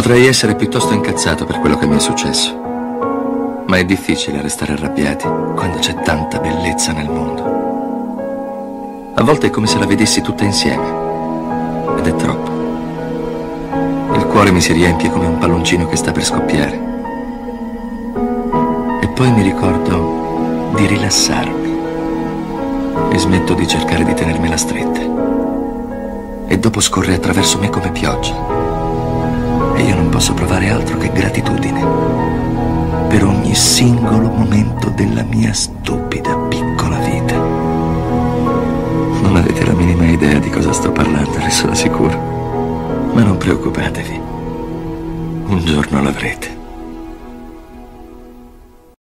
Potrei essere piuttosto incazzato per quello che mi è successo. Ma è difficile restare arrabbiati quando c'è tanta bellezza nel mondo. A volte è come se la vedessi tutta insieme. Ed è troppo. Il cuore mi si riempie come un palloncino che sta per scoppiare. E poi mi ricordo di rilassarmi. E smetto di cercare di tenermela stretta. E dopo scorre attraverso me come pioggia posso provare altro che gratitudine per ogni singolo momento della mia stupida piccola vita. Non avete la minima idea di cosa sto parlando, ne sono sicuro. Ma non preoccupatevi, un giorno l'avrete.